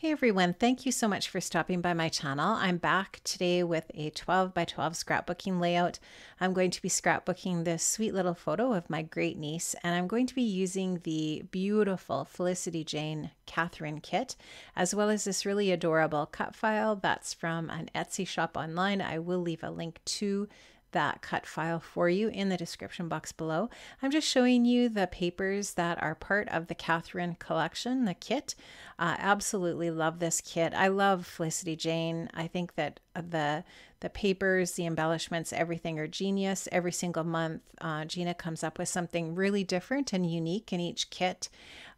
Hey everyone, thank you so much for stopping by my channel. I'm back today with a 12 by 12 scrapbooking layout. I'm going to be scrapbooking this sweet little photo of my great niece and I'm going to be using the beautiful Felicity Jane Katherine kit as well as this really adorable cut file that's from an Etsy shop online. I will leave a link to that cut file for you in the description box below. I'm just showing you the papers that are part of the Katherine collection, the kit. Uh, absolutely love this kit. I love Felicity Jane. I think that the the papers, the embellishments, everything are genius. Every single month, uh, Gina comes up with something really different and unique in each kit.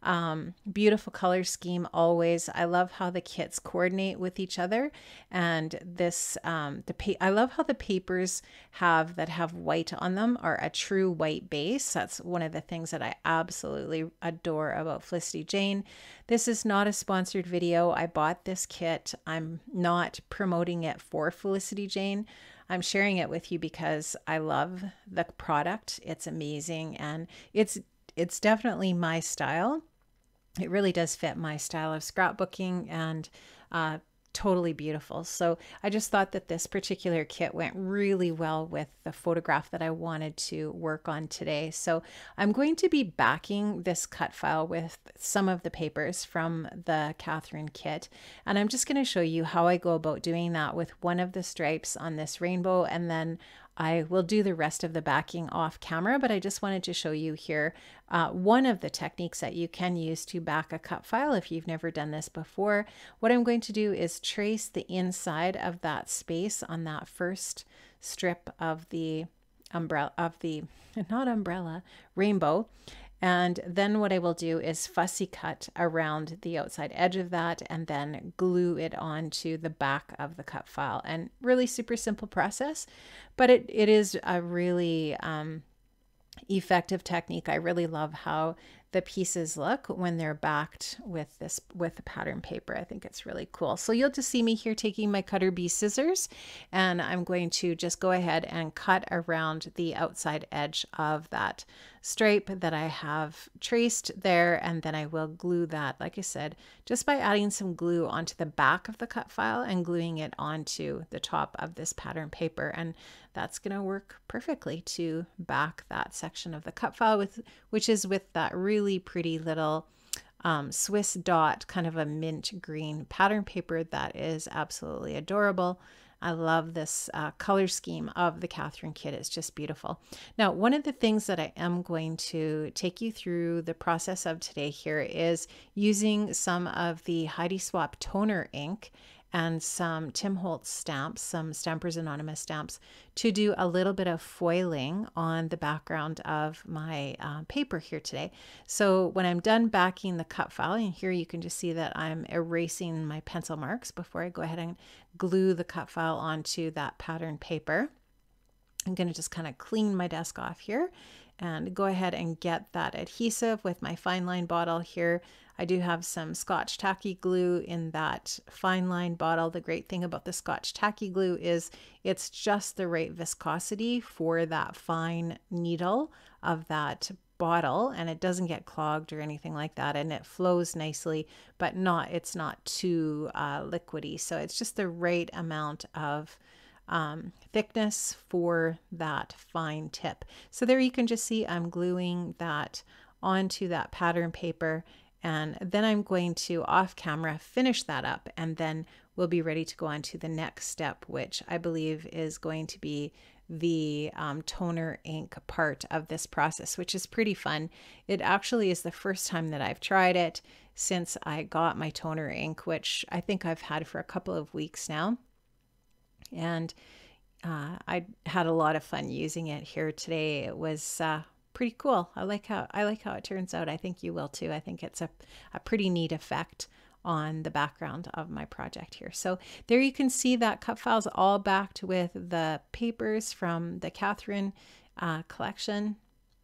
Um, beautiful color scheme always. I love how the kits coordinate with each other, and this um, the pa- I love how the papers have that have white on them are a true white base. That's one of the things that I absolutely adore about Felicity Jane. This is not a sponsored video. I bought this kit. I'm not promoting it for Felicity Jane. I'm sharing it with you because I love the product. It's amazing and it's it's definitely my style it really does fit my style of scrapbooking and uh, totally beautiful. So I just thought that this particular kit went really well with the photograph that I wanted to work on today. So I'm going to be backing this cut file with some of the papers from the Katherine kit. And I'm just going to show you how I go about doing that with one of the stripes on this rainbow and then I will do the rest of the backing off camera, but I just wanted to show you here uh, one of the techniques that you can use to back a cut file if you've never done this before. What I'm going to do is trace the inside of that space on that first strip of the umbrella of the not umbrella rainbow and then what I will do is fussy cut around the outside edge of that and then glue it onto the back of the cut file. And really super simple process, but it, it is a really um, effective technique. I really love how the pieces look when they're backed with this with the pattern paper. I think it's really cool. So you'll just see me here taking my Cutter Bee scissors and I'm going to just go ahead and cut around the outside edge of that stripe that I have traced there and then I will glue that like I said just by adding some glue onto the back of the cut file and gluing it onto the top of this pattern paper and that's going to work perfectly to back that section of the cut file with which is with that really pretty little um, Swiss dot kind of a mint green pattern paper that is absolutely adorable I love this uh, color scheme of the Katherine kit. It's just beautiful. Now, one of the things that I am going to take you through the process of today here is using some of the Heidi Swapp toner ink and some Tim Holtz stamps, some Stampers Anonymous stamps, to do a little bit of foiling on the background of my uh, paper here today. So when I'm done backing the cut file, and here you can just see that I'm erasing my pencil marks before I go ahead and glue the cut file onto that pattern paper. I'm going to just kind of clean my desk off here and go ahead and get that adhesive with my fine line bottle here. I do have some Scotch Tacky glue in that fine line bottle. The great thing about the Scotch Tacky glue is it's just the right viscosity for that fine needle of that bottle and it doesn't get clogged or anything like that and it flows nicely but not it's not too uh, liquidy so it's just the right amount of um, thickness for that fine tip. So there you can just see I'm gluing that onto that pattern paper and then I'm going to off camera finish that up and then we'll be ready to go on to the next step, which I believe is going to be the um, toner ink part of this process, which is pretty fun. It actually is the first time that I've tried it since I got my toner ink, which I think I've had for a couple of weeks now and uh, I had a lot of fun using it here today. It was uh, pretty cool. I like how I like how it turns out. I think you will too. I think it's a, a pretty neat effect on the background of my project here. So there you can see that cut files all backed with the papers from the Katherine uh, collection.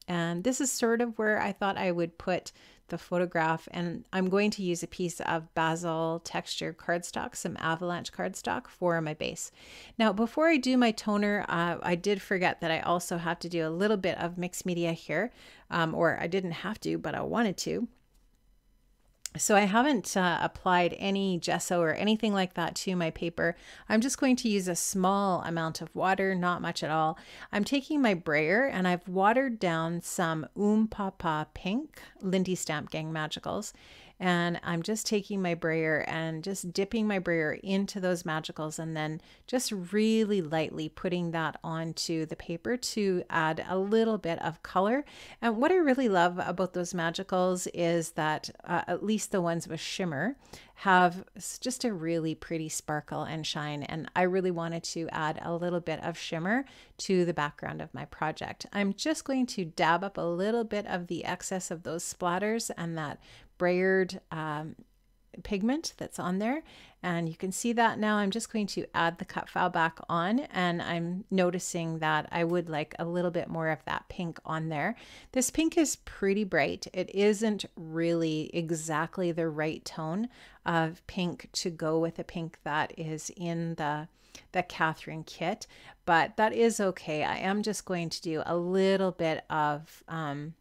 And this is sort of where I thought I would put the photograph and I'm going to use a piece of Bazzill texture cardstock, some avalanche cardstock for my base. Now before I do my toner, uh, I did forget that I also have to do a little bit of mixed media here, um, or I didn't have to, but I wanted to. So I haven't uh, applied any gesso or anything like that to my paper. I'm just going to use a small amount of water, not much at all. I'm taking my brayer and I've watered down some Oom Papa Pink Lindy Stamp Gang Magicals and I'm just taking my brayer and just dipping my brayer into those magicals and then just really lightly putting that onto the paper to add a little bit of color. And what I really love about those magicals is that uh, at least the ones with shimmer have just a really pretty sparkle and shine. And I really wanted to add a little bit of shimmer to the background of my project. I'm just going to dab up a little bit of the excess of those splatters and that brayered um, pigment that's on there and you can see that now I'm just going to add the cut file back on and I'm noticing that I would like a little bit more of that pink on there. This pink is pretty bright. It isn't really exactly the right tone of pink to go with a pink that is in the the Katherine kit, but that is okay. I am just going to do a little bit of um,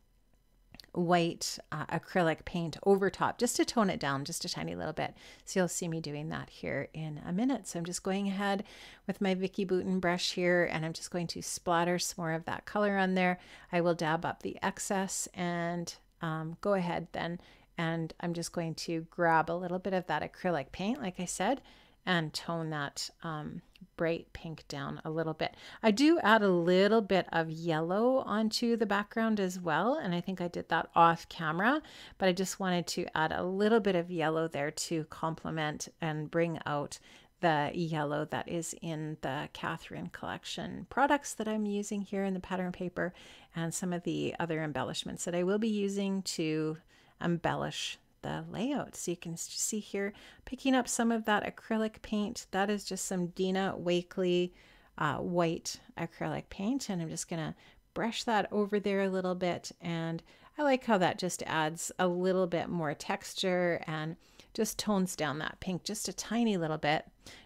white uh, acrylic paint over top just to tone it down just a tiny little bit. So you'll see me doing that here in a minute. So I'm just going ahead with my Vicki Boutin brush here and I'm just going to splatter some more of that color on there. I will dab up the excess and um, go ahead then and I'm just going to grab a little bit of that acrylic paint like I said and tone that um, bright pink down a little bit. I do add a little bit of yellow onto the background as well, and I think I did that off camera, but I just wanted to add a little bit of yellow there to complement and bring out the yellow that is in the Katherine collection products that I'm using here in the pattern paper and some of the other embellishments that I will be using to embellish the layout. So you can see here, picking up some of that acrylic paint. That is just some Dina Wakley uh, white acrylic paint. And I'm just going to brush that over there a little bit. And I like how that just adds a little bit more texture and just tones down that pink just a tiny little bit.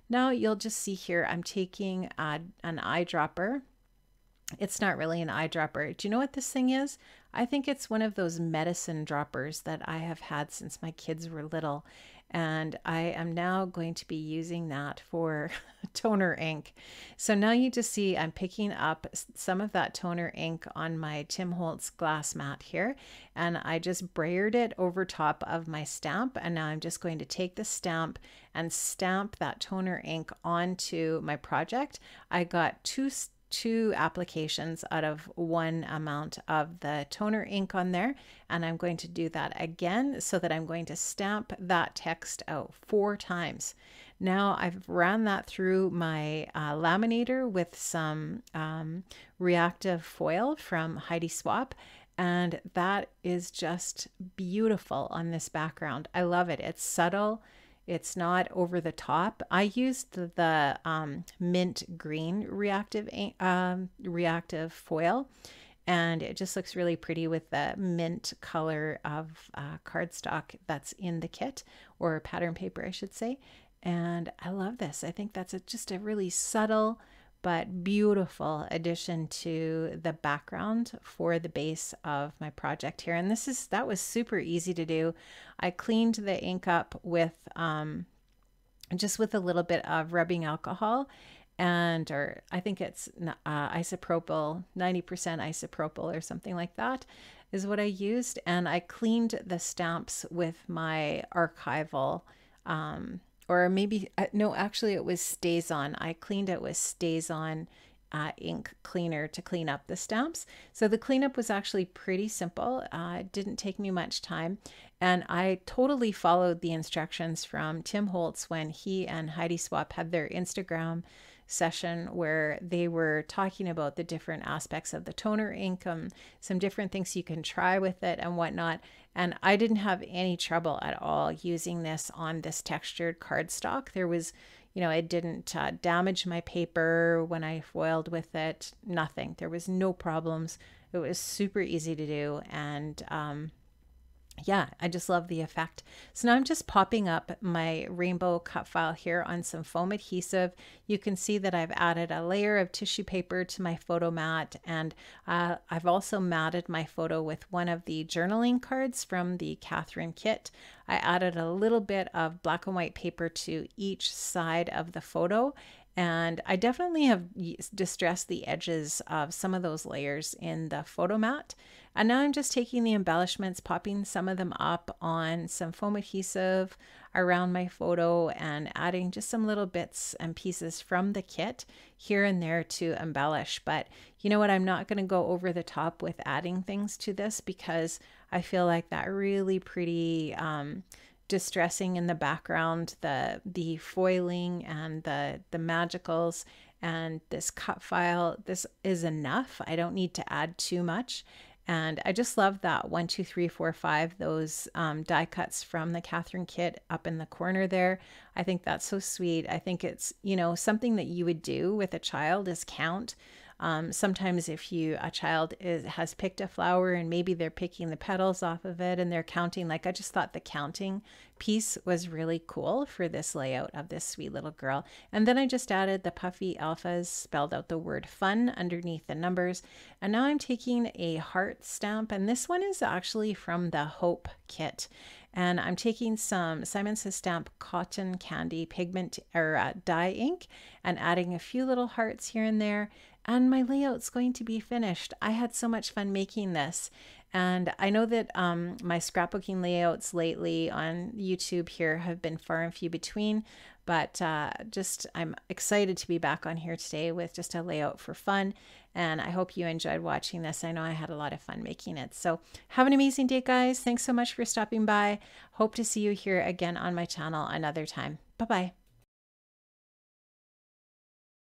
Now you'll just see here, I'm taking uh, an eyedropper it's not really an eyedropper. Do you know what this thing is? I think it's one of those medicine droppers that I have had since my kids were little. And I am now going to be using that for toner ink. So now you just see I'm picking up some of that toner ink on my Tim Holtz glass mat here. And I just brayered it over top of my stamp. And now I'm just going to take the stamp and stamp that toner ink onto my project. I got two two applications out of one amount of the toner ink on there. And I'm going to do that again so that I'm going to stamp that text out four times. Now I've ran that through my uh, laminator with some um, reactive foil from Heidi Swapp and that is just beautiful on this background. I love it. It's subtle. It's not over the top. I used the um, mint green reactive um, reactive foil, and it just looks really pretty with the mint color of uh, cardstock that's in the kit or pattern paper, I should say. And I love this. I think that's a, just a really subtle but beautiful addition to the background for the base of my project here. And this is, that was super easy to do. I cleaned the ink up with, um, just with a little bit of rubbing alcohol and, or I think it's uh, isopropyl, 90% isopropyl or something like that is what I used. And I cleaned the stamps with my archival, um, or maybe uh, no actually it was StazOn i cleaned it with StazOn uh, ink cleaner to clean up the stamps. So the cleanup was actually pretty simple. Uh, it didn't take me much time. And i totally followed the instructions from tim holtz when he and heidi swapp had their instagram session where they were talking about the different aspects of the toner ink, some different things you can try with it and whatnot. And I didn't have any trouble at all using this on this textured cardstock. There was, you know, it didn't uh, damage my paper when I foiled with it, nothing. There was no problems. It was super easy to do. And, um, yeah, I just love the effect. So now I'm just popping up my rainbow cut file here on some foam adhesive. You can see that I've added a layer of tissue paper to my photo mat and uh, I've also matted my photo with one of the journaling cards from the Katherine kit. I added a little bit of black and white paper to each side of the photo and I definitely have distressed the edges of some of those layers in the photo mat. And now I'm just taking the embellishments, popping some of them up on some foam adhesive around my photo and adding just some little bits and pieces from the kit here and there to embellish. But you know what? I'm not going to go over the top with adding things to this because I feel like that really pretty um, distressing in the background, the the foiling and the the magicals and this cut file. This is enough. I don't need to add too much. And I just love that one, two, three, four, five, those um, die cuts from the Katherine kit up in the corner there. I think that's so sweet. I think it's, you know, something that you would do with a child is count. Um, sometimes if you a child is, has picked a flower and maybe they're picking the petals off of it and they're counting, like I just thought the counting piece was really cool for this layout of this sweet little girl. And then I just added the puffy alphas, spelled out the word fun underneath the numbers. And now I'm taking a heart stamp and this one is actually from the Hope kit. And I'm taking some Simon Says Stamp cotton candy pigment or uh, dye ink and adding a few little hearts here and there and my layout's going to be finished. I had so much fun making this. And I know that um, my scrapbooking layouts lately on YouTube here have been far and few between, but uh, just I'm excited to be back on here today with just a layout for fun. And I hope you enjoyed watching this. I know I had a lot of fun making it. So have an amazing day, guys. Thanks so much for stopping by. Hope to see you here again on my channel another time. Bye bye.